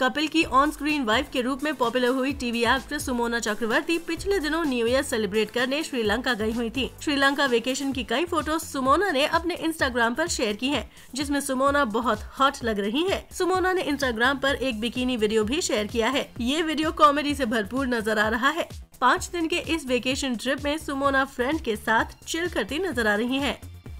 कपिल की on screen wife के रूप में पॉपुलर हुई टीवी एक्ट्रेस सुमोना चक्रवर्ती पिछले दिनों न्यू ईयर सेलिब्रेट करने श्रीलंका गई हुई थी। श्रीलंका वेकेशन की कई फ़ोटो सुमोना ने अपने इंस्टाग्राम पर शेयर की हैं, जिसमें सुमोना बहुत हॉट लग रही है। सुमोना ने इंस्टाग्राम पर एक बिकिनी वीडियो भी शेयर किया है। ये वीडियो कॉमेडी ऐसी भरपूर नज़र आ रहा है। पाँच दिन के इस वेकेशन ट्रिप में सुमोना फ्रेंड के साथ चिल करती नज़र आ रही हैं।